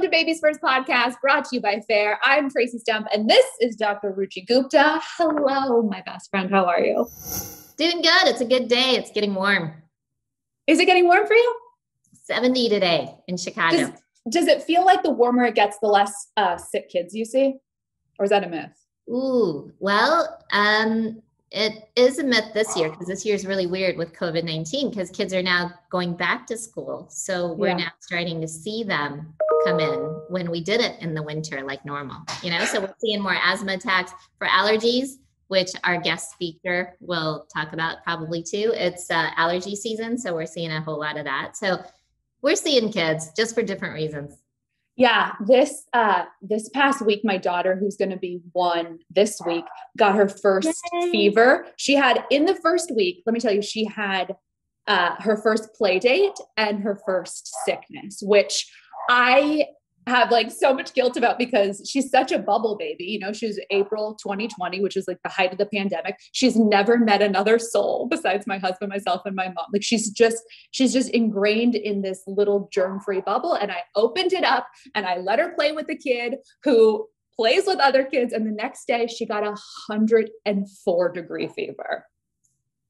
Welcome to Baby's First Podcast, brought to you by FARE. I'm Tracy Stump, and this is Dr. Ruchi Gupta. Hello, my best friend. How are you? Doing good. It's a good day. It's getting warm. Is it getting warm for you? 70 today in Chicago. Does, does it feel like the warmer it gets, the less uh, sick kids you see? Or is that a myth? Ooh, well, um, it is a myth this year because this year is really weird with COVID 19 because kids are now going back to school. So we're yeah. now starting to see them come in when we did it in the winter like normal, you know? So we're seeing more asthma attacks for allergies, which our guest speaker will talk about probably too. It's uh, allergy season. So we're seeing a whole lot of that. So we're seeing kids just for different reasons yeah this uh this past week my daughter who's going to be one this week got her first Yay. fever she had in the first week let me tell you she had uh her first play date and her first sickness which i have like so much guilt about because she's such a bubble baby. You know, she was April 2020, which is like the height of the pandemic. She's never met another soul besides my husband, myself, and my mom. Like she's just, she's just ingrained in this little germ-free bubble. And I opened it up and I let her play with the kid who plays with other kids. And the next day she got a 104 degree fever.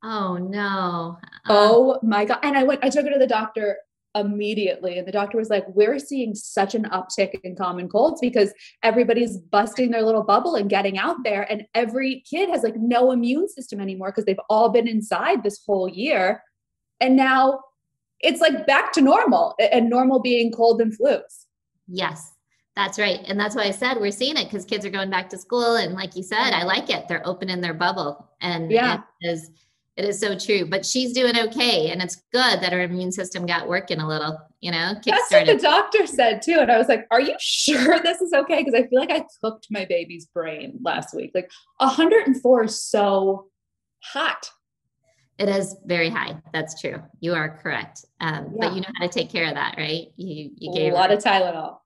Oh no. Uh, oh my God. And I went, I took her to the doctor immediately. And the doctor was like, We're seeing such an uptick in common colds because everybody's busting their little bubble and getting out there. And every kid has like no immune system anymore because they've all been inside this whole year. And now it's like back to normal and normal being cold and flus. Yes. That's right. And that's why I said we're seeing it because kids are going back to school. And like you said, I like it. They're opening their bubble. And yeah. it is it is so true. But she's doing okay. And it's good that her immune system got working a little, you know, That's what the doctor said too. And I was like, are you sure this is okay? Because I feel like I cooked my baby's brain last week. Like 104 is so hot. It is very high. That's true. You are correct. Um, yeah. But you know how to take care of that, right? You you gave a lot her- of Tylenol.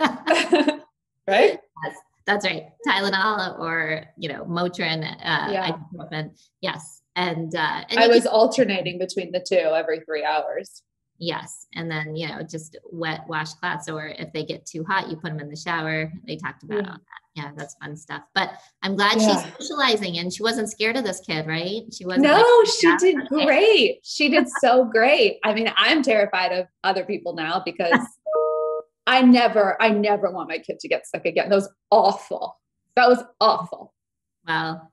right? Yes, that's right. Tylenol or you know Motrin, uh, yeah. ibuprofen. Yes, and, uh, and I was can, alternating between the two every three hours. Yes. And then, you know, just wet washcloths, or if they get too hot, you put them in the shower. They talked about yeah. all that. Yeah, that's fun stuff. But I'm glad yeah. she's socializing and she wasn't scared of this kid, right? She wasn't. No, like, she did great. She did so great. I mean, I'm terrified of other people now because I never, I never want my kid to get sick again. That was awful. That was awful. Well,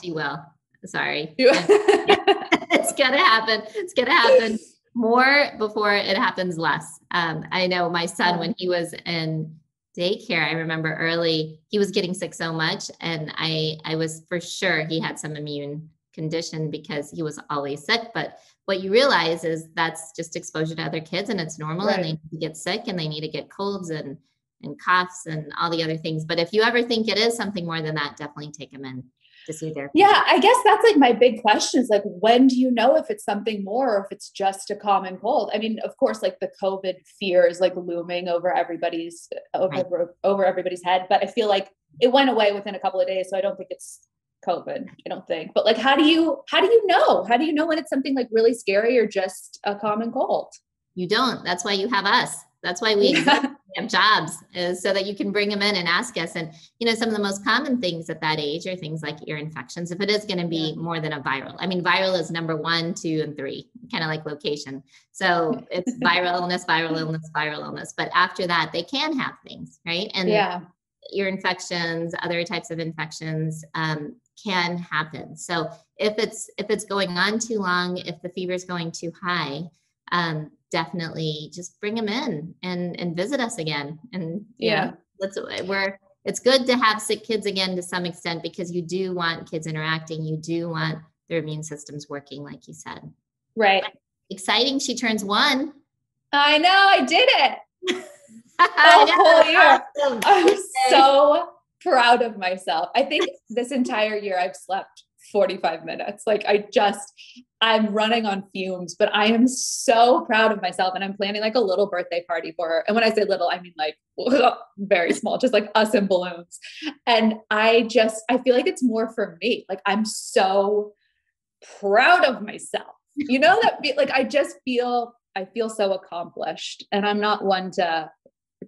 she will. Sorry. it's gonna happen. It's gonna happen more before it happens less. Um, I know my son when he was in daycare, I remember early he was getting sick so much, and I I was for sure he had some immune condition because he was always sick. But what you realize is that's just exposure to other kids, and it's normal, right. and they need to get sick, and they need to get colds and and coughs and all the other things. But if you ever think it is something more than that, definitely take them in to see their yeah i guess that's like my big question is like when do you know if it's something more or if it's just a common cold? I mean of course like the covid fear is like looming over everybody's over right. over everybody's head but i feel like it went away within a couple of days so i don't think it's covid i don't think. But like how do you how do you know? How do you know when it's something like really scary or just a common cold? You don't. That's why you have us. That's why we yeah. Have jobs is so that you can bring them in and ask us. And, you know, some of the most common things at that age are things like ear infections. If it is going to be more than a viral, I mean, viral is number one, two, and three, kind of like location. So it's viral illness, viral illness, viral illness. But after that, they can have things, right? And yeah. ear infections, other types of infections um, can happen. So if it's if it's going on too long, if the fever is going too high, um, definitely just bring them in and and visit us again. And yeah, know, that's where it's good to have sick kids again to some extent because you do want kids interacting. You do want their immune systems working, like you said. Right. But exciting. She turns one. I know. I did it. oh, year. Awesome. I'm so proud of myself. I think this entire year I've slept 45 minutes. Like I just, I'm running on fumes, but I am so proud of myself. And I'm planning like a little birthday party for her. And when I say little, I mean like very small, just like us in balloons. And I just, I feel like it's more for me. Like I'm so proud of myself. You know, that like I just feel, I feel so accomplished. And I'm not one to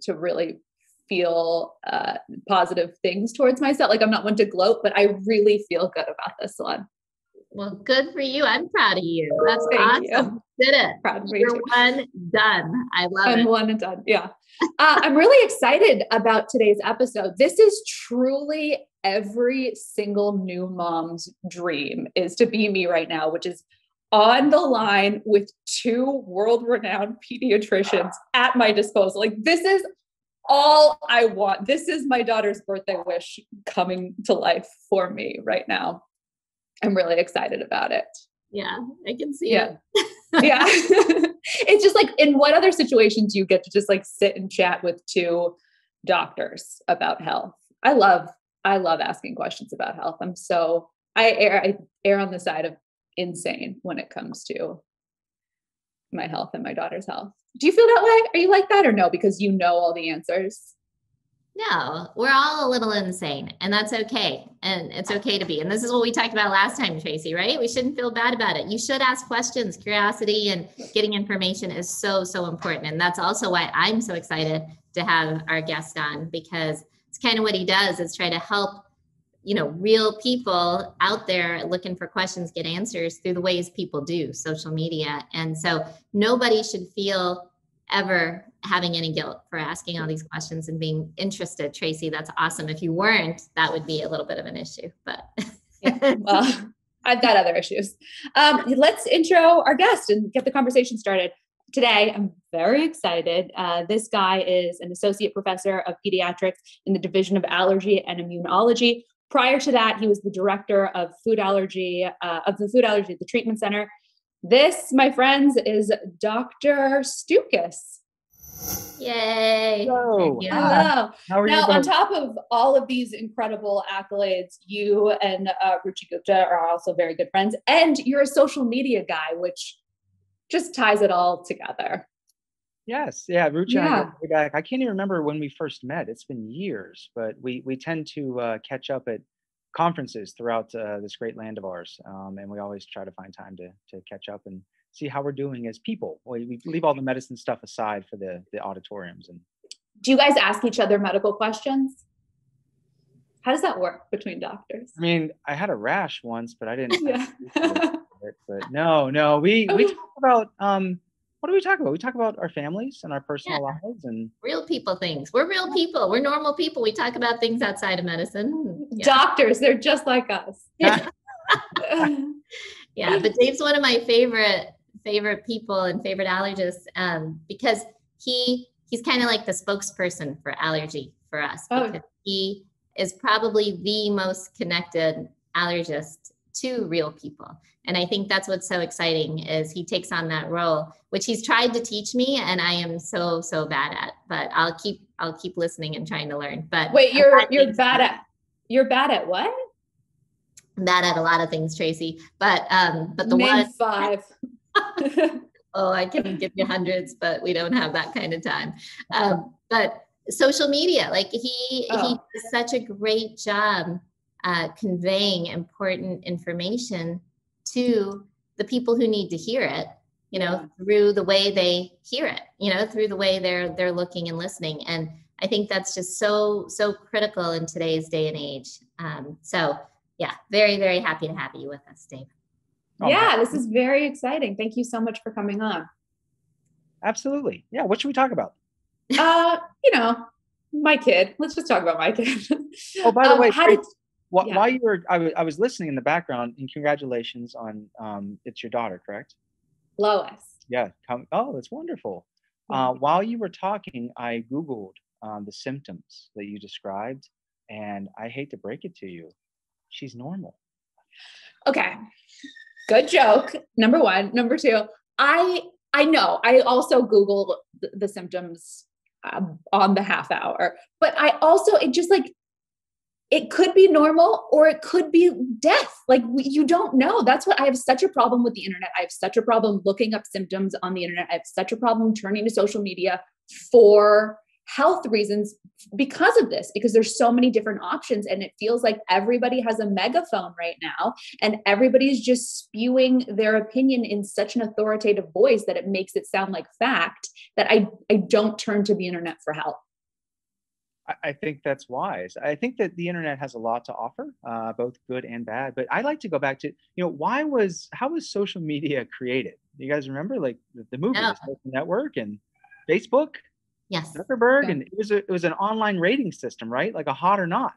to really feel uh, positive things towards myself. Like I'm not one to gloat, but I really feel good about this one. Well, good for you. I'm proud of you. That's Thank awesome. You. Did it. Proud of You're too. one done. I love I'm it. I'm one and done. Yeah. uh, I'm really excited about today's episode. This is truly every single new mom's dream is to be me right now, which is on the line with two world renowned pediatricians at my disposal. Like, this is all I want. This is my daughter's birthday wish coming to life for me right now. I'm really excited about it. Yeah, I can see yeah. it. yeah. it's just like in what other situations do you get to just like sit and chat with two doctors about health. I love I love asking questions about health. I'm so I err I err on the side of insane when it comes to my health and my daughter's health. Do you feel that way? Are you like that or no? Because you know all the answers. No, we're all a little insane, and that's okay. And it's okay to be. And this is what we talked about last time, Tracy, right? We shouldn't feel bad about it. You should ask questions. Curiosity and getting information is so, so important. And that's also why I'm so excited to have our guest on because it's kind of what he does is try to help you know real people out there looking for questions get answers through the ways people do social media and so nobody should feel ever having any guilt for asking all these questions and being interested tracy that's awesome if you weren't that would be a little bit of an issue but yeah, well i've got other issues um, let's intro our guest and get the conversation started today i'm very excited uh, this guy is an associate professor of pediatrics in the division of allergy and immunology Prior to that, he was the director of food allergy uh, of the food allergy at the treatment center. This, my friends, is Dr. Stukus. Yay! Hello. Hello. How are now, you on top of all of these incredible accolades, you and uh, Ruchi Gupta are also very good friends, and you're a social media guy, which just ties it all together. Yes, yeah, Ruchi. Yeah. I, I can't even remember when we first met. It's been years, but we we tend to uh, catch up at conferences throughout uh, this great land of ours, um, and we always try to find time to to catch up and see how we're doing as people. We, we leave all the medicine stuff aside for the the auditoriums. And do you guys ask each other medical questions? How does that work between doctors? I mean, I had a rash once, but I didn't. yeah. It, but no, no, we we talk about um what do we talk about? We talk about our families and our personal yeah. lives and real people things. We're real people. We're normal people. We talk about things outside of medicine. Yeah. Doctors, they're just like us. Yeah. yeah, but Dave's one of my favorite favorite people and favorite allergists um, because he he's kind of like the spokesperson for allergy for us oh. because he is probably the most connected allergist to real people. And i think that's what's so exciting is he takes on that role which he's tried to teach me and i am so so bad at but i'll keep i'll keep listening and trying to learn but wait you're you're bad at you're bad at what? Bad at a lot of things tracy but um but the Name one five oh i can give you hundreds but we don't have that kind of time. Um but social media like he oh. he does such a great job uh, conveying important information to the people who need to hear it you know through the way they hear it you know through the way they're they're looking and listening. And i think that's just so so critical in today's day and age. Um, so yeah very very happy to have you with us dave oh, yeah this is very exciting thank you so much for coming on absolutely yeah what should we talk about uh you know my kid let's just talk about my kid oh by the um, way how did while, yeah. while you were, I, w- I was listening in the background, and congratulations on um, it's your daughter, correct? Lois. Yeah. Come, oh, that's wonderful. Uh, while you were talking, I Googled um, the symptoms that you described, and I hate to break it to you, she's normal. Okay. Good joke. Number one. Number two, I I know. I also Google the, the symptoms um, on the half hour, but I also it just like it could be normal or it could be death. Like you don't know. That's what I have such a problem with the internet. I have such a problem looking up symptoms on the internet. I have such a problem turning to social media for health reasons because of this because there's so many different options and it feels like everybody has a megaphone right now and everybody's just spewing their opinion in such an authoritative voice that it makes it sound like fact that i i don't turn to the internet for help I think that's wise. I think that the internet has a lot to offer, uh, both good and bad. But I like to go back to, you know, why was how was social media created? You guys remember, like the, the movie, yeah. network, and Facebook. Yes. Zuckerberg, yeah. and it was a, it was an online rating system, right? Like a hot or not.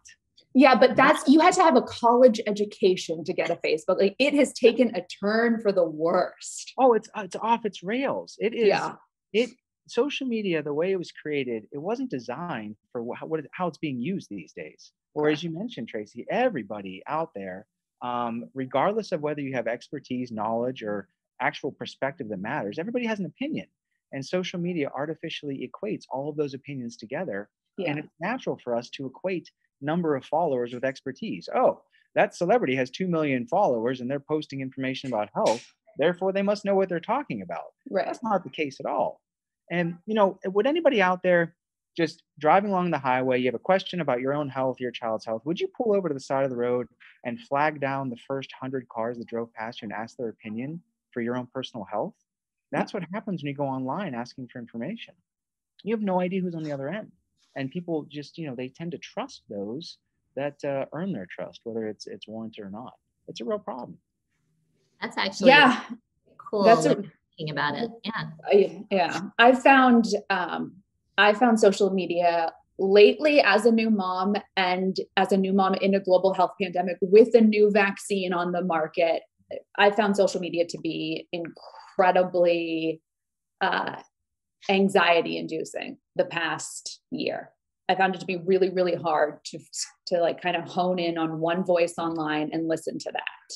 Yeah, but that's you had to have a college education to get a Facebook. Like it has taken a turn for the worst. Oh, it's it's off its rails. It is. Yeah. It social media, the way it was created, it wasn't designed for what, what how it's being used these days. Or as you mentioned, Tracy, everybody out there, um, regardless of whether you have expertise, knowledge, or actual perspective that matters, everybody has an opinion. And social media artificially equates all of those opinions together. Yeah. And it's natural for us to equate number of followers with expertise. Oh, that celebrity has 2 million followers and they're posting information about health. Therefore, they must know what they're talking about. Right. That's not the case at all. And, you know, would anybody out there just driving along the highway, you have a question about your own health, your child's health, would you pull over to the side of the road and flag down the first 100 cars that drove past you and ask their opinion for your own personal health? That's what happens when you go online asking for information. You have no idea who's on the other end. And people just, you know, they tend to trust those that uh, earn their trust, whether it's it's warranted or not. It's a real problem. That's actually yeah. cool. That's a, thinking about it. Yeah. Yeah. I found um, I found social media lately as a new mom and as a new mom in a global health pandemic with a new vaccine on the market. I found social media to be incredibly uh, anxiety inducing the past year. I found it to be really, really hard to to like kind of hone in on one voice online and listen to that.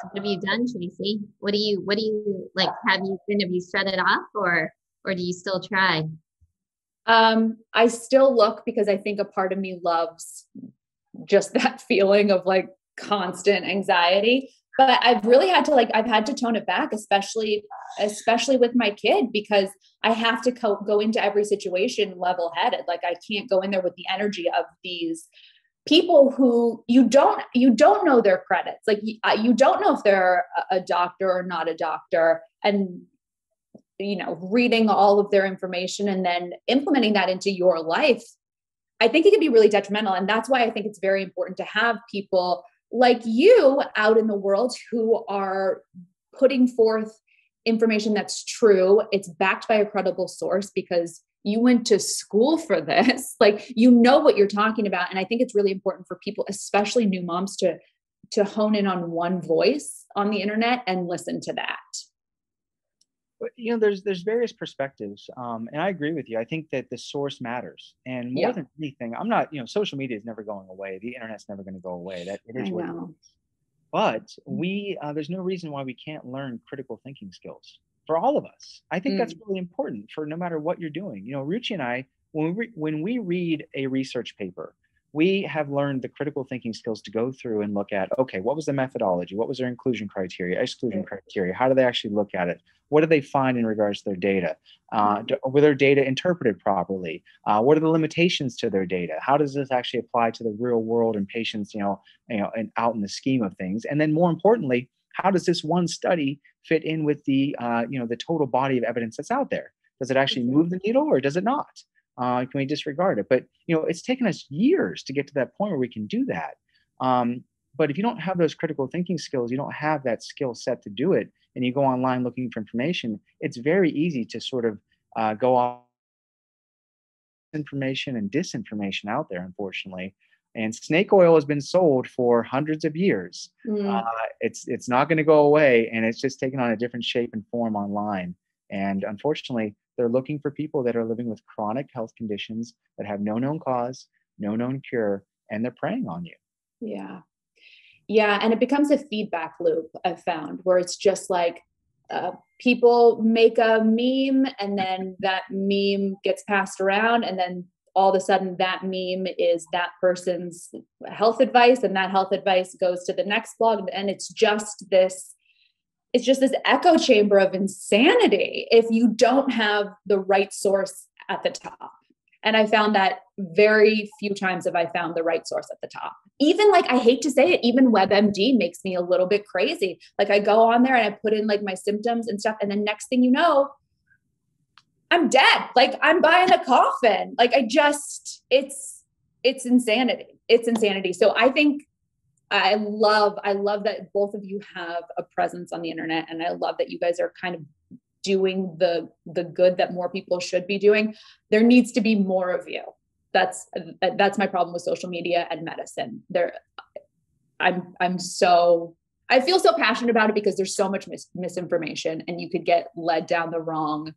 So what have you done, Tracy? What do you what do you like? Have you been have you shut it off or or do you still try? Um, I still look because I think a part of me loves just that feeling of like constant anxiety. But I've really had to like I've had to tone it back, especially especially with my kid because I have to co- go into every situation level headed. Like I can't go in there with the energy of these people who you don't you don't know their credits like you don't know if they're a doctor or not a doctor and you know reading all of their information and then implementing that into your life i think it can be really detrimental and that's why i think it's very important to have people like you out in the world who are putting forth information that's true. It's backed by a credible source because you went to school for this. Like you know what you're talking about. And i think it's really important for people especially new moms to to hone in on one voice on the internet and listen to that you know there's there's various perspectives um, and i agree with you i think that the source matters and more yeah. than anything i'm not you know social media is never going away the internet's never going to go away that it is I what know. it is but mm-hmm. we uh, there's no reason why we can't learn critical thinking skills for all of us. I think mm. that's really important for no matter what you're doing. You know, Ruchi and I, when we re- when we read a research paper, we have learned the critical thinking skills to go through and look at okay what was the methodology what was their inclusion criteria exclusion criteria how do they actually look at it what do they find in regards to their data? Uh, mm-hmm. were their data interpreted properly? Uh, what are the limitations to their data? How does this actually apply to the real world and patients you know you know and out in the scheme of things? And then more importantly how does this one study fit in with the uh, you know the total body of evidence that's out there? Does it actually move the needle or does it not? Uh, can we disregard it? But you know it's taken us years to get to that point where we can do that. Um, but if you don't have those critical thinking skills you don't have that skill set to do it and you go online looking for information it's very easy to sort of uh, go off information and disinformation out there unfortunately and snake oil has been sold for hundreds of years. Mm. Uh, it's it's not going to go away, and it's just taken on a different shape and form online. And unfortunately, they're looking for people that are living with chronic health conditions that have no known cause, no known cure, and they're preying on you. Yeah, yeah, and it becomes a feedback loop. I've found where it's just like uh, people make a meme and then that meme gets passed around and then all of a sudden that meme is that person's health advice and that health advice goes to the next blog and it's just this it's just this echo chamber of insanity if you don't have the right source at the top. And I found that very few times have I found the right source at the top. Even like, I hate to say it, even WebMD makes me a little bit crazy. Like, I go on there and I put in like my symptoms and stuff. And then next thing you know, I'm dead. Like, I'm buying a coffin. Like, I just, it's, it's insanity. It's insanity. So I think I love, I love that both of you have a presence on the internet. And I love that you guys are kind of doing the the good that more people should be doing there needs to be more of you. That's that's my problem with social media and medicine. There i'm i'm so i feel so passionate about it because there's so much mis- misinformation and you could get led down the wrong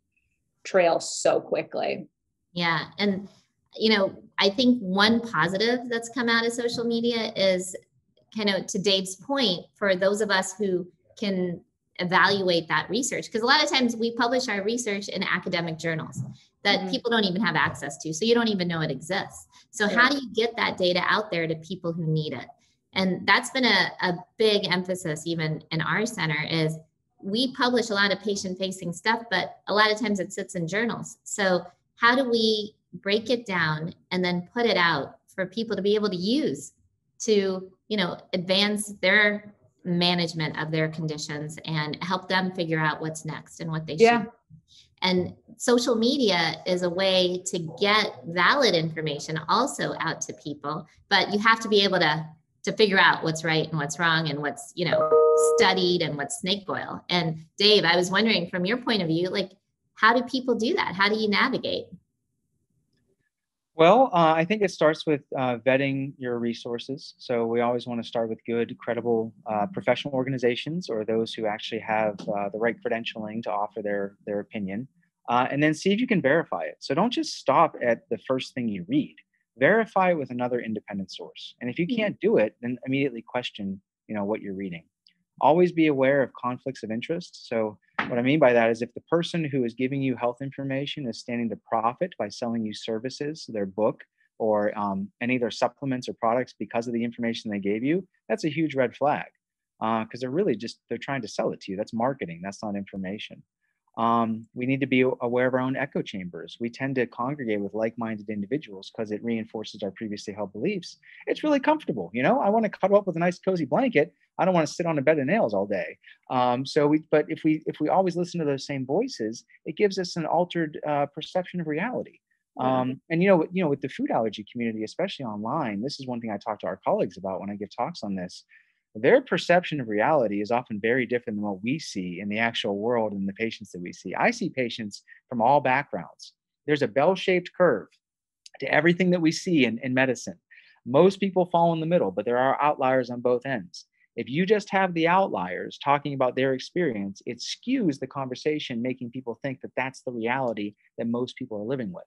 trail so quickly. Yeah and you know i think one positive that's come out of social media is kind of to dave's point for those of us who can evaluate that research because a lot of times we publish our research in academic journals that mm-hmm. people don't even have access to so you don't even know it exists. So how do you get that data out there to people who need it? And that's been a, a big emphasis even in our center is we publish a lot of patient facing stuff but a lot of times it sits in journals. So how do we break it down and then put it out for people to be able to use to you know advance their management of their conditions and help them figure out what's next and what they yeah. should. And social media is a way to get valid information also out to people, but you have to be able to to figure out what's right and what's wrong and what's, you know, studied and what's snake oil. And Dave, I was wondering from your point of view, like how do people do that? How do you navigate? Well, uh, I think it starts with uh, vetting your resources. So we always want to start with good, credible uh, professional organizations or those who actually have uh, the right credentialing to offer their their opinion, uh, and then see if you can verify it. So don't just stop at the first thing you read. Verify it with another independent source. And if you mm-hmm. can't do it, then immediately question, you know, what you're reading. Always be aware of conflicts of interest. So what I mean by that is if the person who is giving you health information is standing to profit by selling you services, their book, or um, any of their supplements or products because of the information they gave you, that's a huge red flag because uh, they're really just they're trying to sell it to you. That's marketing. That's not information. Um, we need to be aware of our own echo chambers. We tend to congregate with like-minded individuals because it reinforces our previously held beliefs. It's really comfortable, you know. I want to cuddle up with a nice cozy blanket. I don't want to sit on a bed of nails all day. Um, so we, but if we if we always listen to those same voices, it gives us an altered uh, perception of reality. Um, and you know, you know, with the food allergy community, especially online, this is one thing I talk to our colleagues about when I give talks on this their perception of reality is often very different than what we see in the actual world and the patients that we see. I see patients from all backgrounds. There's a bell shaped curve to everything that we see in, in medicine. Most people fall in the middle, but there are outliers on both ends. If you just have the outliers talking about their experience, it skews the conversation, making people think that that's the reality that most people are living with.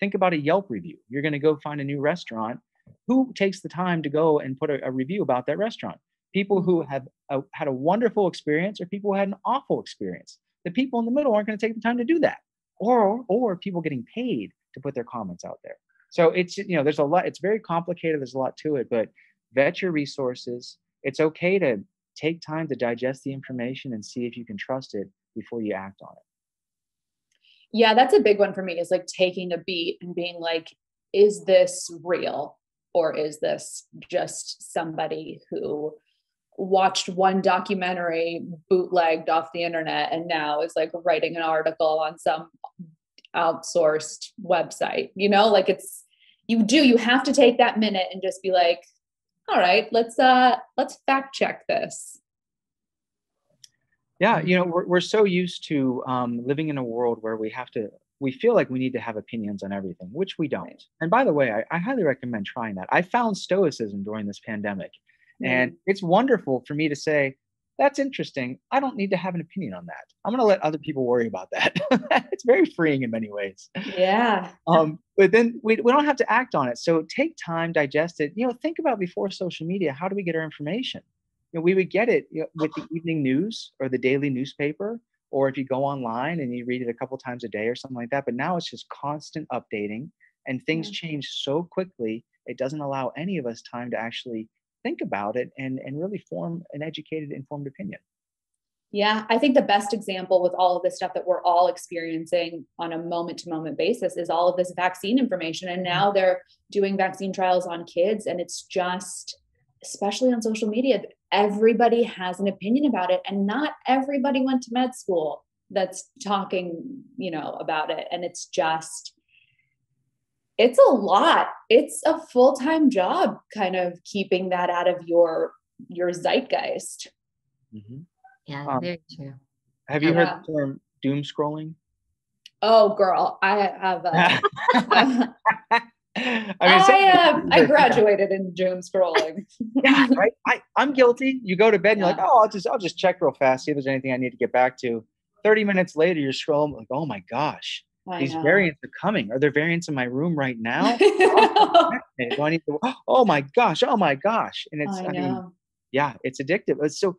Think about a Yelp review. You're going to go find a new restaurant. Who takes the time to go and put a, a review about that restaurant? People who have a, had a wonderful experience or people who had an awful experience. The people in the middle aren't going to take the time to do that, or or people getting paid to put their comments out there. So it's you know there's a lot. It's very complicated. There's a lot to it, but vet your resources. It's okay to take time to digest the information and see if you can trust it before you act on it. Yeah, that's a big one for me. Is like taking a beat and being like, is this real? Or is this just somebody who watched one documentary bootlegged off the internet and now is like writing an article on some outsourced website you know? Like it's you do you have to take that minute and just be like all right let's uh let's fact check this. Yeah you know we're, we're so used to um, living in a world where we have to we feel like we need to have opinions on everything which we don't. And by the way I, I highly recommend trying that. I found stoicism during this pandemic and mm-hmm. it's wonderful for me to say, that's interesting. I don't need to have an opinion on that. I'm going to let other people worry about that. it's very freeing in many ways. Yeah. Um, but then we, we don't have to act on it. So take time, digest it. You know, think about before social media, how do we get our information? You know, we would get it you know, with the evening news or the daily newspaper, or if you go online and you read it a couple times a day or something like that. But now it's just constant updating and things yeah. change so quickly. It doesn't allow any of us time to actually think about it and and really form an educated informed opinion Yeah, I think the best example with all of this stuff that we're all experiencing on a moment to moment basis is all of this vaccine information. And now mm-hmm. they're doing vaccine trials on kids, and it's just, especially on social media, everybody has an opinion about it. And not everybody went to med school that's talking, you know, about it. And it's just, it's a lot. It's a full time job, kind of keeping that out of your your zeitgeist. Mm-hmm. Yeah, um, very true. Have you heard the term doom scrolling? Oh, girl, I have. Uh, I, mean, I, uh, I graduated in doom scrolling. yeah, right. I, I'm guilty. You go to bed and you're like, oh, I'll just I'll just check real fast, see if there's anything I need to get back to. 30 minutes later, you're scrolling like, oh my gosh, I these know. variants are coming. Are there variants in my room right now? oh, Do I need to, oh my gosh, oh my gosh. And it's I, I mean, yeah, it's addictive. So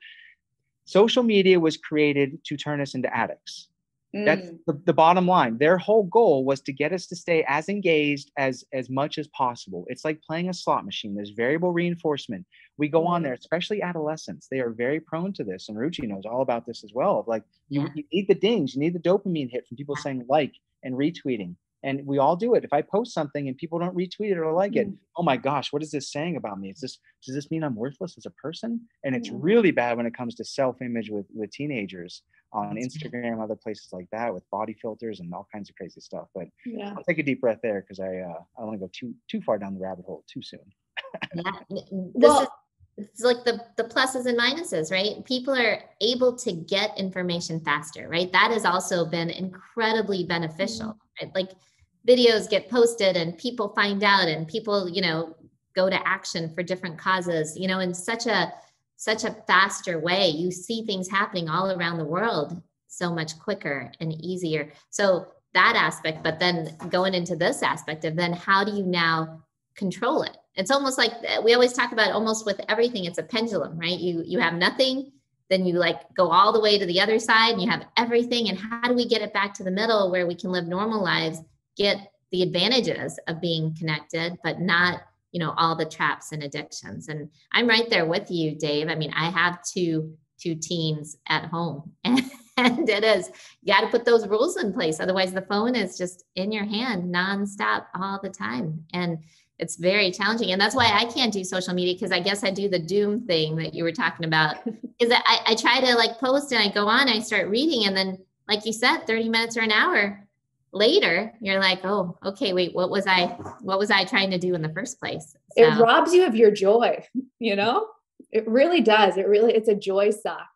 social media was created to turn us into addicts. Mm. That's the, the, bottom line. Their whole goal was to get us to stay as engaged as as much as possible. It's like playing a slot machine. There's variable reinforcement. We go on there, especially adolescents. They are very prone to this, and Ruchi knows all about this as well. Like you, yeah. you need the dings, you need the dopamine hit from people saying like and retweeting and we all do it. If I post something and people don't retweet it or like mm. it, oh my gosh, what is this saying about me? Is this does this mean I'm worthless as a person? And it's really bad when it comes to self-image with with teenagers on Instagram, other places like that, with body filters and all kinds of crazy stuff. But yeah. I'll take a deep breath there because I uh, I don't want to go too too far down the rabbit hole too soon. yeah. This well, is it's like the the pluses and minuses right? People are able to get information faster right? That has also been incredibly beneficial mm-hmm. right? like videos get posted and people find out and people you know go to action for different causes you know in such a such a faster way. You see things happening all around the world so much quicker and easier. So that aspect but then going into this aspect of then how do you now control it it's almost like eh, we always talk about almost with everything it's a pendulum right you you have nothing then you like go all the way to the other side and you have everything and how do we get it back to the middle where we can live normal lives get the advantages of being connected, but not, you know, all the traps and addictions. And I'm right there with you, Dave. I mean, I have two two teens at home and, and it is you got to put those rules in place otherwise the phone is just in your hand nonstop all the time and it's very challenging. And that's why i can't do social media because i guess i do the doom thing that you were talking about. Is that I, I try to like post and i go on i start reading and then like you said 30 minutes or an hour later you're like oh okay wait what was i what was i trying to do in the first place? So. it robs you of your joy you know? It really does. It really it's a joy suck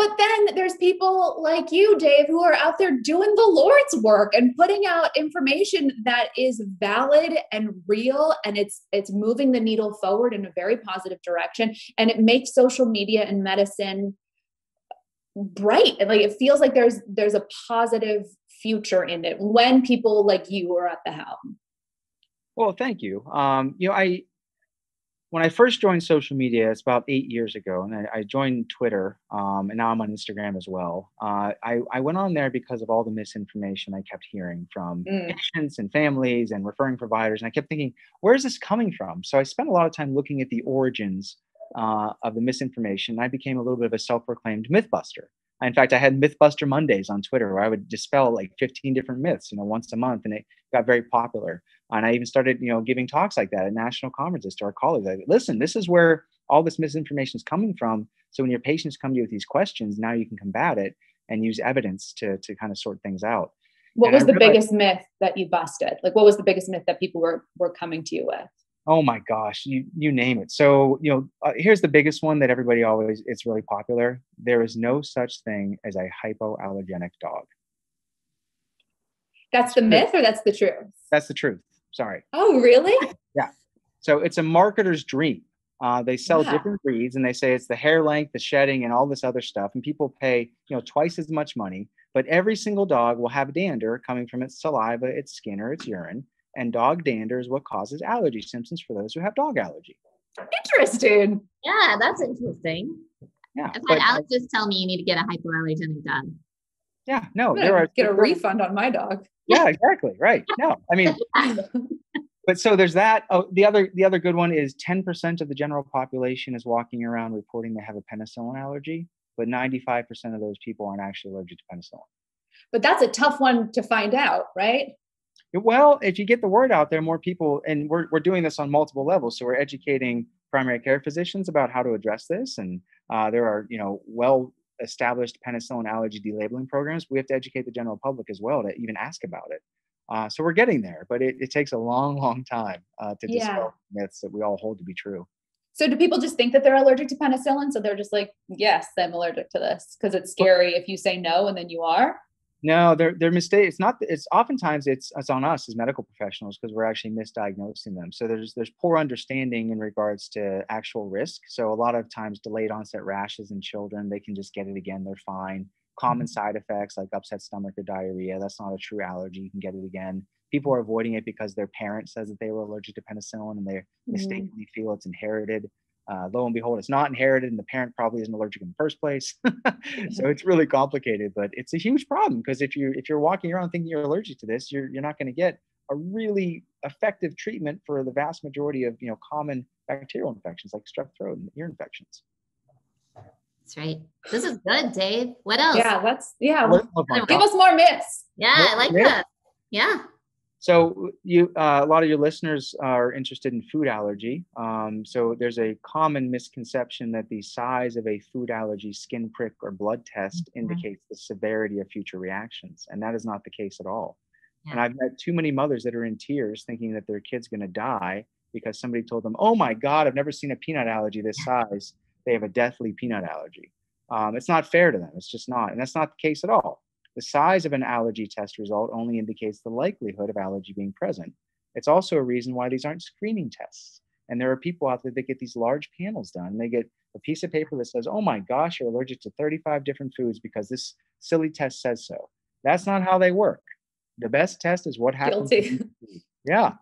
but then there's people like you dave who are out there doing the lord's work and putting out information that is valid and real and it's it's moving the needle forward in a very positive direction and it makes social media and medicine bright and like it feels like there's there's a positive future in it when people like you are at the helm? Well, thank you. Um, you know, I when I first joined social media, it's about eight years ago, and I, I joined Twitter, um, and now I'm on Instagram as well. Uh, I, I, went on there because of all the misinformation I kept hearing from mm. patients and families and referring providers, and I kept thinking, where is this coming from? So I spent a lot of time looking at the origins uh, of the misinformation. I became a little bit of a self-proclaimed mythbuster in fact, I had Mythbuster Mondays on Twitter where I would dispel like 15 different myths, you know, once a month, and it got very popular. And I even started, you know, giving talks like that at national conferences to our colleagues. Like, listen, this is where all this misinformation is coming from. So when your patients come to you with these questions, now you can combat it and use evidence to to kind of sort things out. What and was I the realized, biggest myth that you busted? Like, what was the biggest myth that people were were coming to you with? Oh my gosh, you you name it. So you know, uh, here's the biggest one that everybody always it's really popular. There is no such thing as a hypoallergenic dog. That's the myth, or that's the truth. That's the truth. Sorry. Oh, really? Yeah. So it's a marketer's dream. Uh, they sell yeah. different breeds, and they say it's the hair length, the shedding, and all this other stuff. And people pay you know twice as much money, but every single dog will have dander coming from its saliva, its skin, or its urine and dog dander is what causes allergy symptoms for those who have dog allergy. Interesting. Yeah, that's interesting. Yeah. I've had allergists tell me you need to get a hypoallergenic dog. Yeah, no, there are get a refund on my dog. Yeah, exactly. Right. No, I mean, but so there's that. Oh, the other the other good one is 10% of the general population is walking around reporting they have a penicillin allergy, but 95% of those people aren't actually allergic to penicillin. But that's a tough one to find out, right? Well, if you get the word out there, more people, and we're, we're doing this on multiple levels. So we're educating primary care physicians about how to address this. And uh, there are, you know, well established penicillin allergy delabeling programs. We have to educate the general public as well to even ask about it. Uh, so we're getting there, but it, it takes a long, long time uh, to dispel yeah. myths that we all hold to be true. So do people just think that they're allergic to penicillin? So they're just like, yes, I'm allergic to this because it's scary if you say no and then you are. No, they're they're mistake. It's not. It's oftentimes it's it's on us as medical professionals because we're actually misdiagnosing them. So there's there's poor understanding in regards to actual risk. So a lot of times delayed onset rashes in children, they can just get it again. They're fine. Common mm-hmm. side effects like upset stomach or diarrhea. That's not a true allergy. You can get it again. People are avoiding it because their parent says that they were allergic to penicillin and they mm-hmm. mistakenly feel it's inherited. Uh, lo and behold, it's not inherited, and the parent probably isn't allergic in the first place. so it's really complicated, but it's a huge problem because if you if you're walking around thinking you're allergic to this, you're you're not going to get a really effective treatment for the vast majority of you know common bacterial infections like strep throat and ear infections. That's right. This is good, Dave. What else? Yeah, let's yeah. Give us more myths. Yeah, I like that. Yeah. So you, uh, a lot of your listeners are interested in food allergy. Um, so there's a common misconception that the size of a food allergy skin prick or blood test mm-hmm. indicates the severity of future reactions, and that is not the case at all. Yeah. And I've met too many mothers that are in tears thinking that their kid's going to die because somebody told them, "Oh my God, I've never seen a peanut allergy this size. They have a deathly peanut allergy." Um, it's not fair to them. It's just not, and that's not the case at all. The size of an allergy test result only indicates the likelihood of allergy being present. It's also a reason why these aren't screening tests. And there are people out there that get these large panels done. They get a piece of paper that says, oh my gosh, you're allergic to 35 different foods because this silly test says so. That's not how they work. The best test is what happens. Yeah.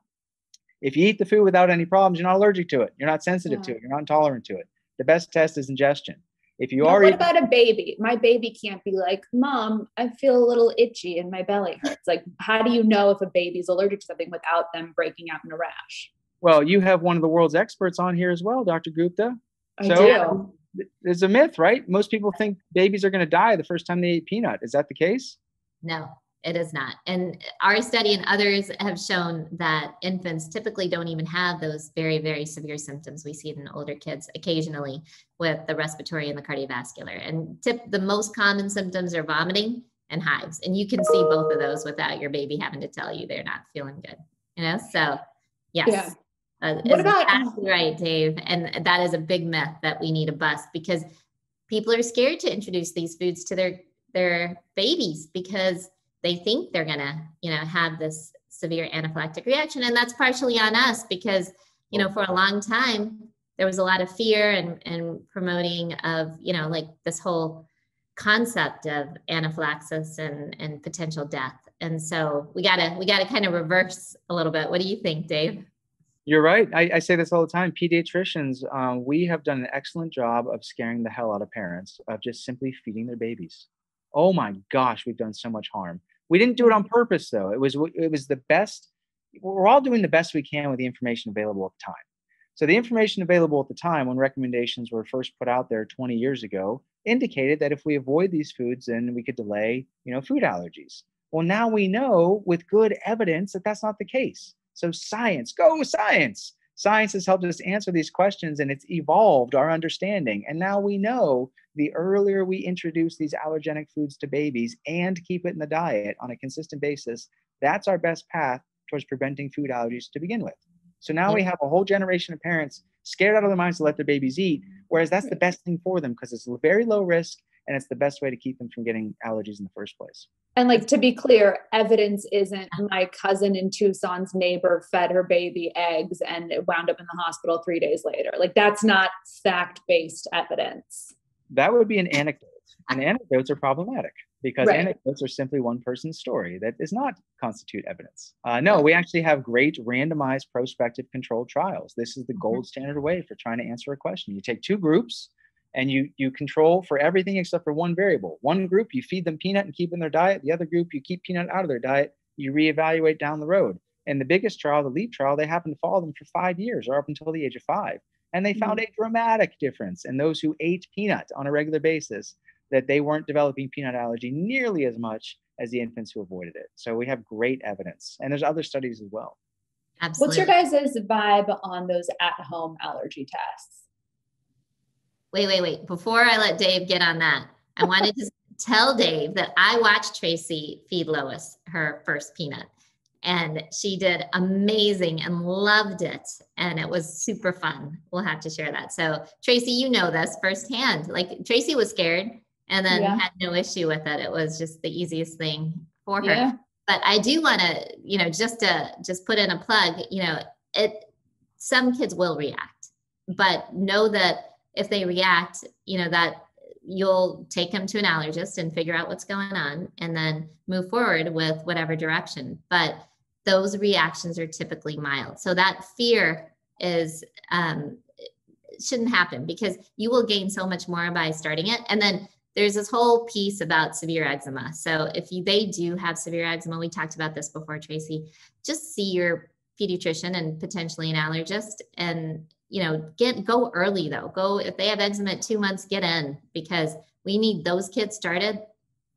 If you eat the food without any problems, you're not allergic to it. You're not sensitive yeah. to it. You're not intolerant to it. The best test is ingestion. If you are what about a baby? My baby can't be like, Mom, I feel a little itchy and my belly hurts. Like, how do you know if a baby's allergic to something without them breaking out in a rash? Well, you have one of the world's experts on here as well, Dr. Gupta. I so do. It's a myth, right? Most people think babies are going to die the first time they eat peanut. Is that the case? No it is not. And our study and others have shown that infants typically don't even have those very, very severe symptoms we see in older kids occasionally with the respiratory and the cardiovascular. And tip, the most common symptoms are vomiting and hives. And you can see both of those without your baby having to tell you they're not feeling good. You know, so yes. Yeah. Uh, what about right, Dave? And that is a big myth that we need to bust because people are scared to introduce these foods to their their babies because they think they're going to, you know, have this severe anaphylactic reaction. And that's partially on us because, you know, for a long time, there was a lot of fear and, and promoting of, you know, like this whole concept of anaphylaxis and, and potential death. And so we gotta, we gotta kind of reverse a little bit. What do you think, Dave? You're right. I, I say this all the time. Pediatricians, um, we have done an excellent job of scaring the hell out of parents of just simply feeding their babies. Oh my gosh, we've done so much harm. We didn't do it on mm-hmm. purpose though. It was it was the best. We're all doing the best we can with the information available at the time. So the information available at the time when recommendations were first put out there 20 years ago indicated that if we avoid these foods, then we could delay, you know, food allergies. Well, now we know with good evidence that that's not the case. So science, go science science has helped us answer these questions and it's evolved our understanding. And now we know the earlier we introduce these allergenic foods to babies and keep it in the diet on a consistent basis, that's our best path towards preventing food allergies to begin with. So now we have a whole generation of parents scared out of their minds to let their babies eat, whereas that's the best thing for them because it's very low risk and it's the best way to keep them from getting allergies in the first place. And like to be clear, evidence isn't my cousin in Tucson's neighbor fed her baby eggs and it wound up in the hospital three days later. Like that's not fact based evidence. That would be an anecdote. And anecdotes are problematic because right. anecdotes are simply one person's story that does not constitute evidence. Uh, no, we actually have great randomized prospective controlled trials. This is the mm-hmm. gold standard way for trying to answer a question. You take two groups and you you control for everything except for one variable. One group you feed them peanut and keep in their diet. The other group you keep peanut out of their diet. You reevaluate down the road. And the biggest trial, the LEAP trial, they happen to follow them for five years or up until the age of five. And they found mm-hmm. a dramatic difference in those who ate peanut on a regular basis, that they weren't developing peanut allergy nearly as much as the infants who avoided it. So we have great evidence. And there's other studies as well. Absolutely. What's your guys' vibe on those at home allergy tests? Wait, wait, wait. Before I let Dave get on that, I wanted to tell Dave that I watched Tracy feed Lois her first peanut and she did amazing and loved it and it was super fun we'll have to share that so tracy you know this firsthand like tracy was scared and then yeah. had no issue with it it was just the easiest thing for her yeah. but i do want to you know just to just put in a plug you know it some kids will react but know that if they react you know that you'll take them to an allergist and figure out what's going on and then move forward with whatever direction. But those reactions are typically mild. So that fear is um, shouldn't happen because you will gain so much more by starting it. And then there's this whole piece about severe eczema. So if you, they do have severe eczema, we talked about this before, Tracy, just see your pediatrician and potentially an allergist and you know, get go early though. Go if they have eczema at two months, get in because we need those kids started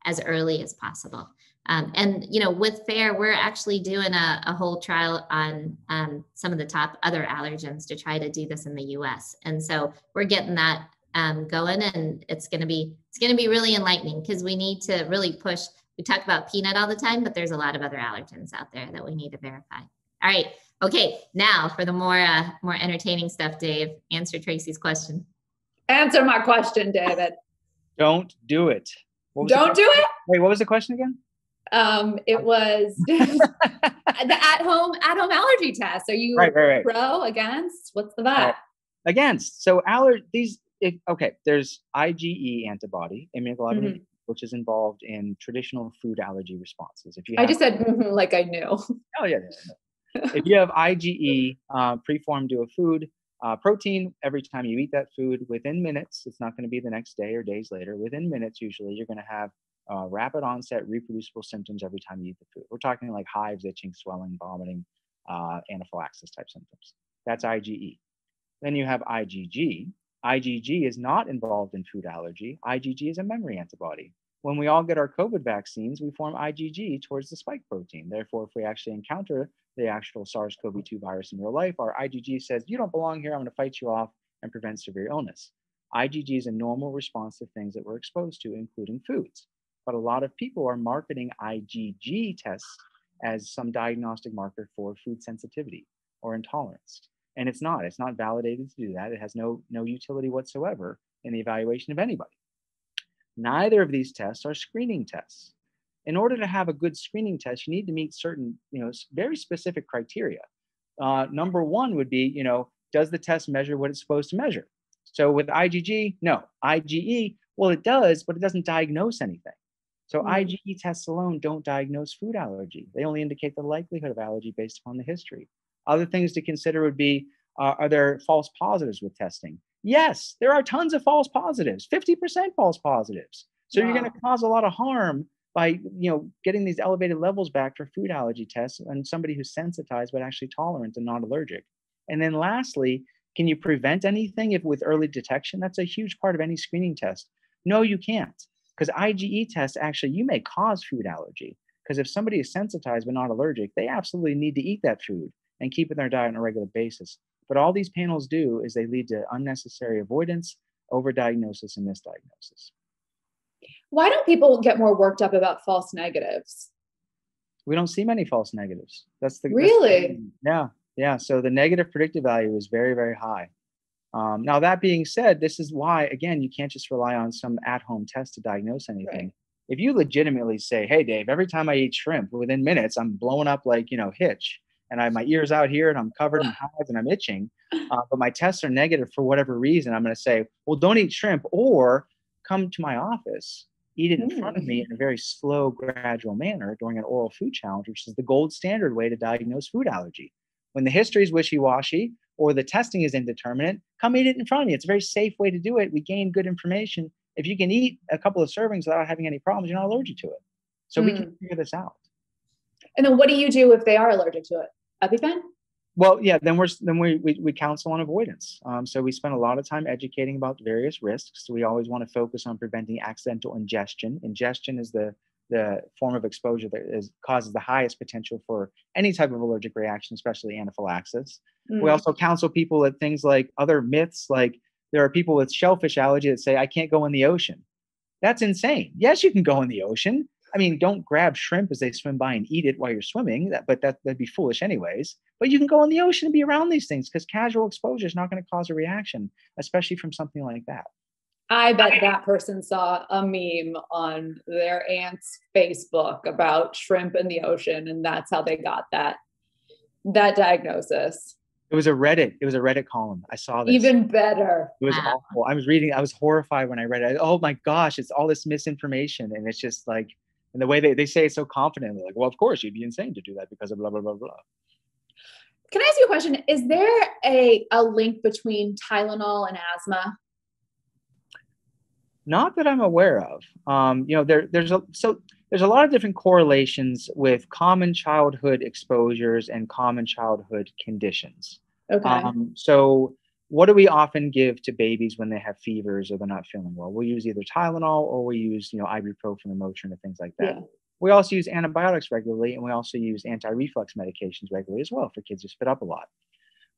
as early as possible. Um, and you know, with FARE, we're actually doing a, a whole trial on um, some of the top other allergens to try to do this in the U.S. And so we're getting that um, going, and it's going to be it's going to be really enlightening because we need to really push. We talk about peanut all the time, but there's a lot of other allergens out there that we need to verify. All right, Okay, now for the more uh, more entertaining stuff, Dave, answer Tracy's question. Answer my question, David. Don't do it. Don't do it. Wait, what was the question again? Um, it was the at-home at-home allergy test. Are you right, right, right. pro against? What's the vibe? Uh, against. So aller these. If, okay, there's IgE antibody, immunoglobulin, mm-hmm. which is involved in traditional food allergy responses. If you, I just said mm-hmm, like I knew. Oh yeah, yeah if you have IgE uh, preformed to a food uh, protein, every time you eat that food within minutes, it's not going to be the next day or days later. Within minutes, usually, you're going to have uh, rapid onset, reproducible symptoms every time you eat the food. We're talking like hives, itching, swelling, vomiting, uh, anaphylaxis type symptoms. That's IgE. Then you have IgG. IgG is not involved in food allergy. IgG is a memory antibody. When we all get our COVID vaccines, we form IgG towards the spike protein. Therefore, if we actually encounter the actual SARS-CoV-2 virus in real life, our IgG says, you don't belong here, I'm gonna fight you off and prevent severe illness. IgG is a normal response to things that we're exposed to, including foods. But a lot of people are marketing IgG tests as some diagnostic marker for food sensitivity or intolerance. And it's not, it's not validated to do that. It has no, no utility whatsoever in the evaluation of anybody. Neither of these tests are screening tests in order to have a good screening test, you need to meet certain, you know, very specific criteria. Uh, number one would be, you know, does the test measure what it's supposed to measure? So with IgG, no. IgE, well, it does, but it doesn't diagnose anything. So mm-hmm. IgE tests alone don't diagnose food allergy. They only indicate the likelihood of allergy based upon the history. Other things to consider would be, uh, are there false positives with testing? Yes, there are tons of false positives, 50% false positives. So wow. you're going to cause a lot of harm by you know getting these elevated levels back for food allergy tests and somebody who's sensitized but actually tolerant and not allergic and then lastly can you prevent anything if with early detection that's a huge part of any screening test no you can't because ige tests actually you may cause food allergy because if somebody is sensitized but not allergic they absolutely need to eat that food and keep it in their diet on a regular basis but all these panels do is they lead to unnecessary avoidance overdiagnosis and misdiagnosis why don't people get more worked up about false negatives? We don't see many false negatives. That's the really that's the, yeah yeah. So the negative predictive value is very very high. Um, now that being said, this is why again you can't just rely on some at-home test to diagnose anything. Right. If you legitimately say, "Hey Dave, every time I eat shrimp, within minutes I'm blowing up like you know Hitch, and I have my ears out here and I'm covered in hives and I'm itching," uh, but my tests are negative for whatever reason, I'm going to say, "Well, don't eat shrimp," or come to my office eat it in mm. front of me mm. in a very slow, gradual manner during an oral food challenge, which is the gold standard way to diagnose food allergy. When the history is wishy washy or the testing is indeterminate, come eat it in front of me. It's a very safe way to do it. We gain good information. If you can eat a couple of servings without having any problems, you're not allergic to it. So mm. we can mm. figure this out. And then what do you do if they are allergic to it? Well, yeah, then we're then we, we, we counsel on avoidance. Um, so we spend a lot of time educating about various risks. We always want to focus on preventing accidental ingestion. Ingestion is the the form of exposure that is causes the highest potential for any type of allergic reaction, especially anaphylaxis. Mm. We also counsel people at things like other myths, like there are people with shellfish allergy that say, I can't go in the ocean. That's insane. Yes, you can go in the ocean. I mean, don't grab shrimp as they swim by and eat it while you're swimming. That, but that, that'd be foolish anyways. But you can go in the ocean and be around these things because casual exposure is not going to cause a reaction, especially from something like that. I bet that person saw a meme on their aunt's Facebook about shrimp in the ocean, and that's how they got that that diagnosis. It was a Reddit. It was a Reddit column. I saw this. Even better. It was wow. awful. I was reading. I was horrified when I read it. Oh my gosh! It's all this misinformation, and it's just like, and the way they, they say it so confidently, like, well, of course you'd be insane to do that because of blah blah blah blah. Can I ask you a question? Is there a a link between Tylenol and asthma? Not that I'm aware of. Um, you know, there there's a so there's a lot of different correlations with common childhood exposures and common childhood conditions. Okay. Um, so what do we often give to babies when they have fevers or they're not feeling well? We'll use either Tylenol or we use, you know, ibuprofen or Motrin and things like that. Yeah. We also use antibiotics regularly and we also use anti-reflux medications regularly as well for kids who spit up a lot.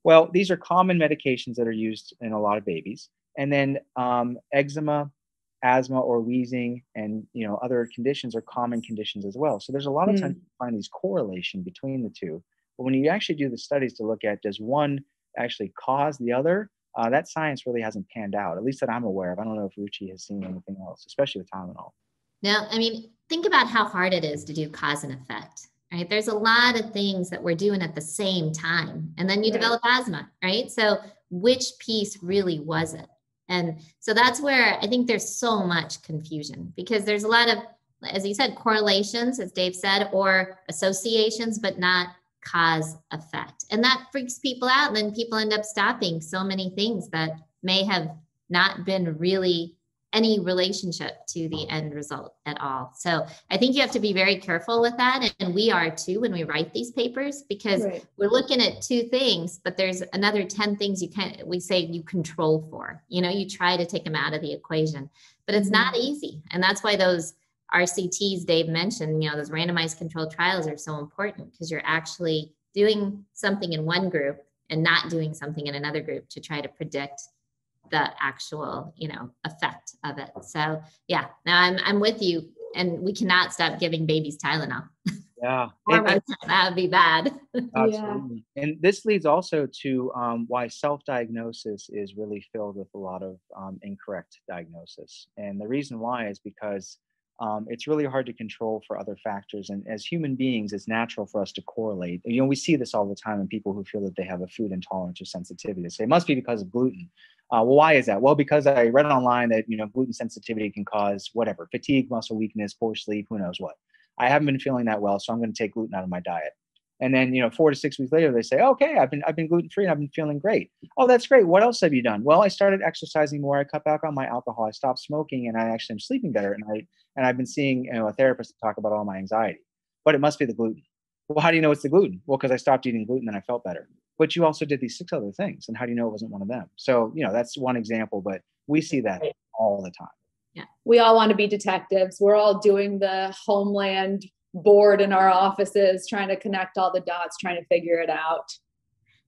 Well, these are common medications that are used in a lot of babies. And then um, eczema, asthma or wheezing and you know other conditions are common conditions as well so there's a lot of mm. times you find these correlation between the two but when you actually do the studies to look at does one actually cause the other uh, that science really hasn't panned out at least that i'm aware of. I don't know if ruchi has seen anything else especially with tylenol. Now i mean think about how hard it is to do cause and effect right? There's a lot of things that we're doing at the same time and then you right. develop asthma right? So which piece really was it? And so that's where I think there's so much confusion because there's a lot of, as you said, correlations, as Dave said, or associations, but not cause effect. And that freaks people out. And then people end up stopping so many things that may have not been really any relationship to the end result at all. So I think you have to be very careful with that. And we are too when we write these papers because right. we're looking at two things, but there's another 10 things you can't. we say you control for. You know, you try to take them out of the equation, but it's not mm-hmm. easy. And that's why those RCTs Dave mentioned, you know, those randomized controlled trials are so important because you're actually doing something in one group and not doing something in another group to try to predict the actual you know effect of it. So yeah now i'm i'm with you and we cannot stop giving babies tylenol. Yeah. That would be bad. Absolutely. Yeah. and this leads also to um, why self-diagnosis is really filled with a lot of um, incorrect diagnosis. And the reason why is because um, it's really hard to control for other factors. And as human beings, it's natural for us to correlate. You know, we see this all the time in people who feel that they have a food intolerance or sensitivity. Say it must be because of gluten. Uh, well, why is that? Well, because I read online that you know gluten sensitivity can cause whatever fatigue, muscle weakness, poor sleep, who knows what. I haven't been feeling that well, so I'm going to take gluten out of my diet. And then you know, four to six weeks later, they say, okay, I've been I've been gluten free and I've been feeling great. Oh, that's great. What else have you done? Well, I started exercising more. I cut back on my alcohol. I stopped smoking, and I actually am sleeping better. And I and I've been seeing you know a therapist to talk about all my anxiety. But it must be the gluten. Well, how do you know it's the gluten? Well, because I stopped eating gluten and I felt better but you also did these six other things and how do you know it wasn't one of them so you know that's one example but we see that all the time yeah we all want to be detectives we're all doing the homeland board in our offices trying to connect all the dots trying to figure it out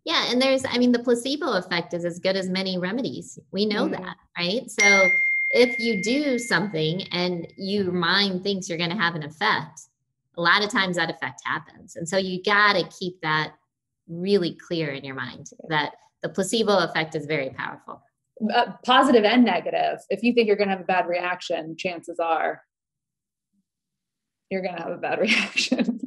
yeah and there's i mean the placebo effect is as good as many remedies we know mm-hmm. that right so if you do something and your mind thinks you're going to have an effect a lot of times that effect happens and so you got to keep that really clear in your mind that the placebo effect is very powerful. Uh, positive and negative. If you think you're going to have a bad reaction, chances are you're going to have a bad reaction.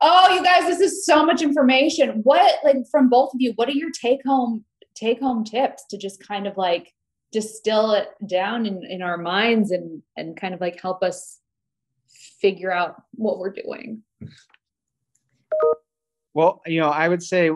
oh, you guys, this is so much information. What, like, from both of you, what are your take home take home tips to just kind of like distill it down in, in our minds and and kind of like help us figure out what we're doing? Well, you know, I would say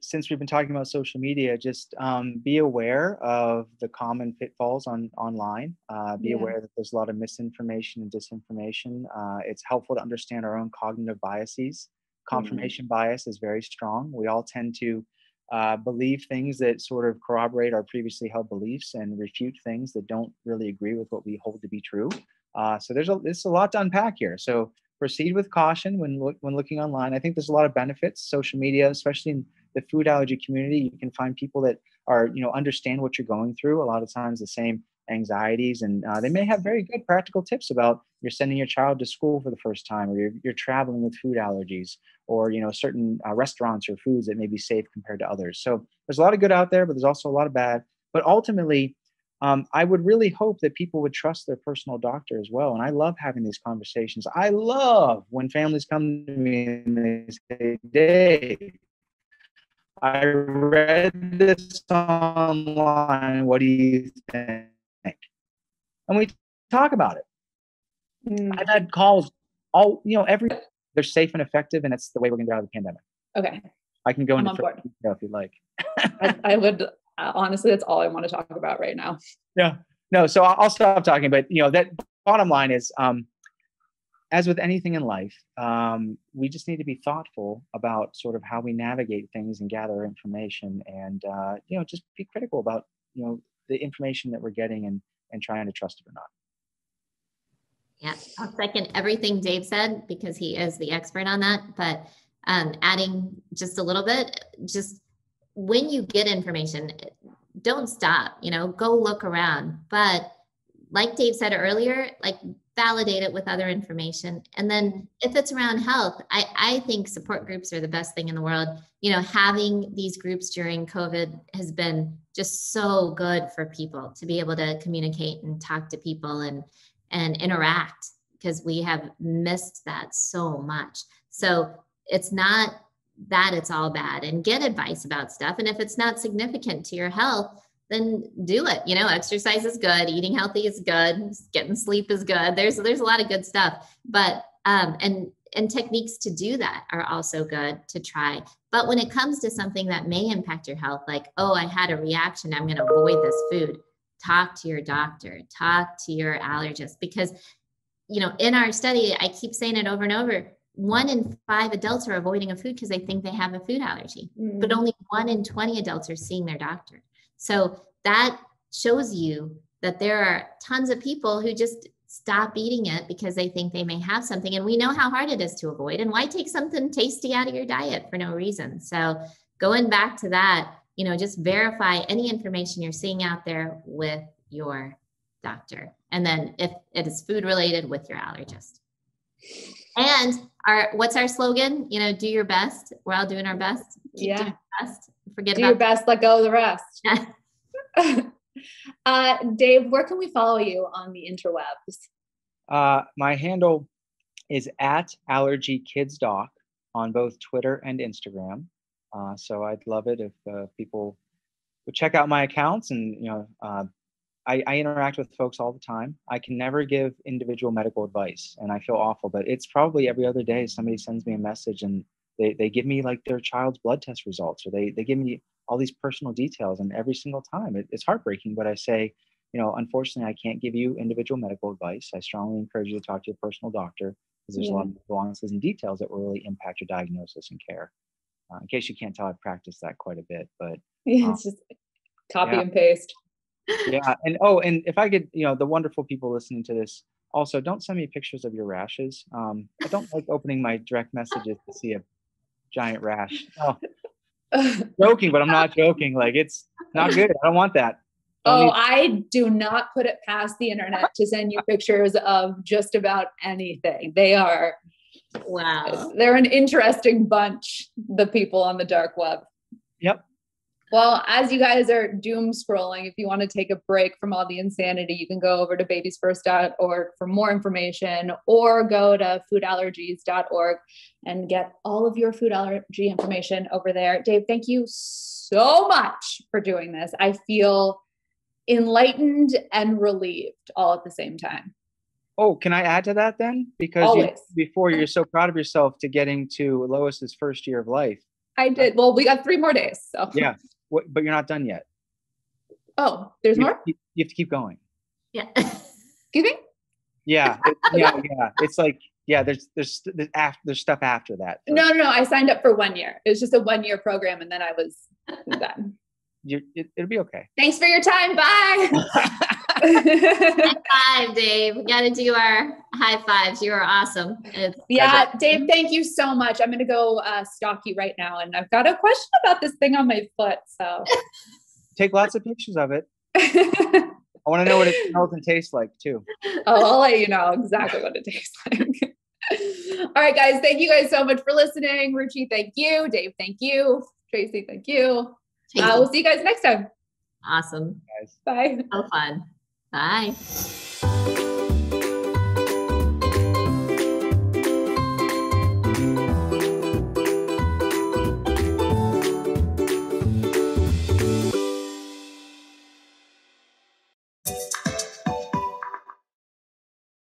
since we've been talking about social media, just um, be aware of the common pitfalls on online. Uh, be yeah. aware that there's a lot of misinformation and disinformation. Uh, it's helpful to understand our own cognitive biases. confirmation mm-hmm. bias is very strong. We all tend to uh, believe things that sort of corroborate our previously held beliefs and refute things that don't really agree with what we hold to be true. Uh, so there's a there's a lot to unpack here. So proceed with caution when when looking online. I think there's a lot of benefits. Social media, especially in the food allergy community, you can find people that are you know understand what you're going through. A lot of times the same anxieties, and uh, they may have very good practical tips about you're sending your child to school for the first time, or you're, you're traveling with food allergies, or you know certain uh, restaurants or foods that may be safe compared to others. So there's a lot of good out there, but there's also a lot of bad. But ultimately, um, I would really hope that people would trust their personal doctor as well. And I love having these conversations. I love when families come to me and they say, Dave, I read this online. What do you think? And we talk about it. Mm. I've had calls all, you know, every, they're safe and effective, and it's the way we're going to get out of the pandemic. Okay. I can go into detail if you'd like. I, I would honestly, that's all I want to talk about right now. Yeah, no. So I'll, I'll stop talking. But you know, that bottom line is, um, as with anything in life, um, we just need to be thoughtful about sort of how we navigate things and gather information, and uh, you know, just be critical about you know the information that we're getting and and trying to trust it or not. Yeah, I'll second everything Dave said because he is the expert on that. But um, adding just a little bit, just when you get information, don't stop, you know, go look around. But like Dave said earlier, like validate it with other information. And then if it's around health, I, I think support groups are the best thing in the world. You know, having these groups during COVID has been just so good for people to be able to communicate and talk to people and and interact because we have missed that so much. So it's not that it's all bad and get advice about stuff. And if it's not significant to your health, then do it. You know, exercise is good, eating healthy is good, getting sleep is good. There's there's a lot of good stuff. But um and and techniques to do that are also good to try. But when it comes to something that may impact your health, like, oh, I had a reaction, I'm going to avoid this food, talk to your doctor, talk to your allergist. Because, you know, in our study, I keep saying it over and over one in five adults are avoiding a food because they think they have a food allergy, mm. but only one in 20 adults are seeing their doctor. So that shows you that there are tons of people who just stop eating it because they think they may have something. And we know how hard it is to avoid. And why take something tasty out of your diet for no reason? So going back to that, you know, just verify any information you're seeing out there with your doctor. And then if it is food related with your allergist. And our what's our slogan? You know, do your best. We're all doing our best. Keep yeah. best. Forget do about your best. Let go of the rest. uh, Dave, where can we follow you on the interwebs? Uh, my handle is at Allergy Kids Doc on both Twitter and Instagram. Uh, so I'd love it if uh, people would check out my accounts and you know uh, I, I, interact with folks all the time. I can never give individual medical advice, and I feel awful, but it's probably every other day somebody sends me a message and they, they give me like their child's blood test results or they, they give me all these personal details. And every single time it, it's heartbreaking, but I say, you know, unfortunately, I can't give you individual medical advice. I strongly encourage you to talk to your personal doctor because there's yeah. a lot of nuances and details that will really impact your diagnosis and care. Uh, in case you can't tell, I've practiced that quite a bit, but yeah, um, it's just copy yeah. and paste yeah and oh and if i could you know the wonderful people listening to this also don't send me pictures of your rashes. Um i don't like opening my direct messages to see a giant rash. Oh. Joking but i'm not joking like it's not good i don't want that. Don't oh need- i do not put it past the internet to send you pictures of just about anything. They are wow. they're an interesting bunch the people on the dark web. Yep well, as you guys are doom scrolling, if you want to take a break from all the insanity, you can go over to babiesfirst.org for more information or go to foodallergies.org and get all of your food allergy information over there. Dave, thank you so much for doing this. I feel enlightened and relieved all at the same time. Oh, can I add to that then? Because you, before you're so proud of yourself to getting to Lois's first year of life. I did. Well, we got three more days. So yeah, what, but you're not done yet. Oh, there's you more. You have to keep going. Yeah. Excuse me. Yeah, it, yeah, yeah. It's like yeah, there's there's there's, after, there's stuff after that. No, no, no. I signed up for one year. It was just a one year program, and then I was done. You, it, will be okay. Thanks for your time. Bye. high five, Dave. We got to do our high fives. You are awesome. It's- yeah, Dave. Thank you so much. I'm going to go uh, stalk you right now, and I've got a question about this thing on my foot. So take lots of pictures of it. I want to know what it smells and tastes like too. Oh, I'll let you know exactly what it tastes like. All right, guys. Thank you guys so much for listening. Ruchi, thank you. Dave, thank you. Tracy, thank you. Uh, we'll see you guys next time. Awesome. Bye. So fun. Bye.